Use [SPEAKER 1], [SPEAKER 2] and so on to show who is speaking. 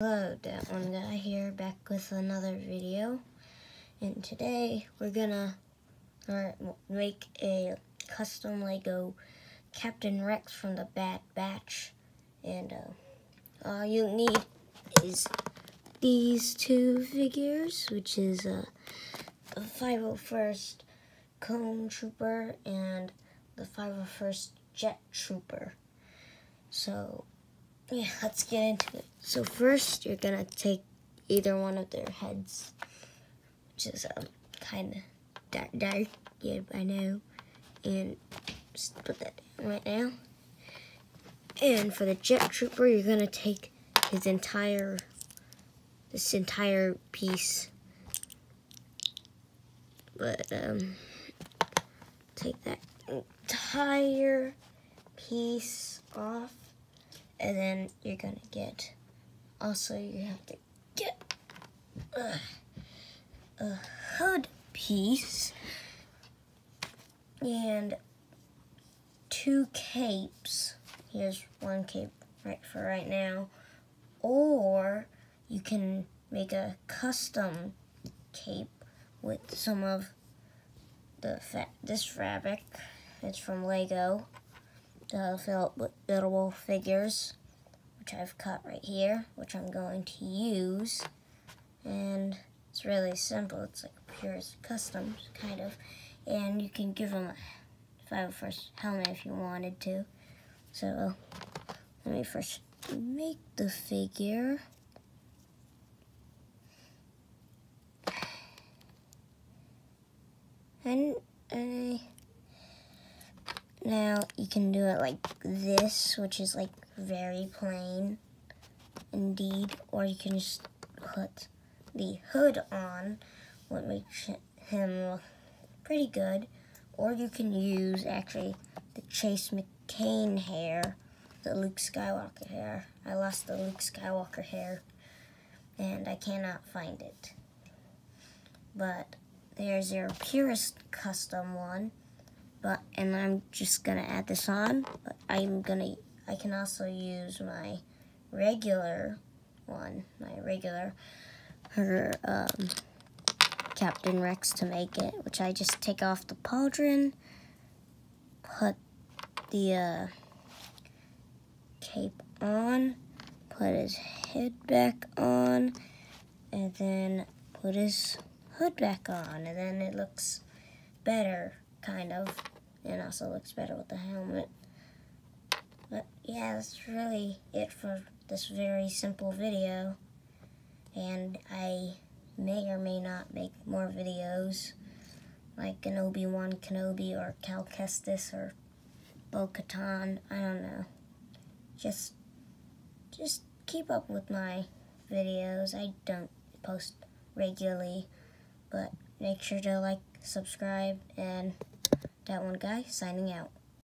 [SPEAKER 1] Hello, that one guy here, back with another video. And today we're gonna uh, make a custom Lego Captain Rex from the Bad Batch. And uh, all you need is these two figures, which is uh, the 501st Clone Trooper and the 501st Jet Trooper. So yeah, let's get into it. So first, you're gonna take either one of their heads, which is um, kind of dark, dark, yeah, I know, and just put that down right now. And for the Jet Trooper, you're gonna take his entire, this entire piece, but um, take that entire piece and then you're gonna get also you have to get a, a hood piece and two capes. Here's one cape right for right now. Or you can make a custom cape with some of the this fabric. It's from Lego the buildable figures, which I've cut right here, which I'm going to use. And it's really simple. It's like pure custom, kind of. And you can give them a 501st helmet if you wanted to. So, let me first make the figure. And I now you can do it like this, which is like very plain indeed, or you can just put the hood on, what makes him look pretty good, or you can use actually the Chase McCain hair, the Luke Skywalker hair. I lost the Luke Skywalker hair, and I cannot find it. But there's your purest custom one but and I'm just gonna add this on but I'm gonna I can also use my regular one my regular her um, Captain Rex to make it which I just take off the pauldron put the uh, cape on put his head back on and then put his hood back on and then it looks better kind of, and also looks better with the helmet. But yeah, that's really it for this very simple video. And I may or may not make more videos, like an Obi-Wan Kenobi or Cal Kestis or Bo-Katan, I don't know. Just, just keep up with my videos. I don't post regularly, but make sure to like, subscribe, and that one guy signing out.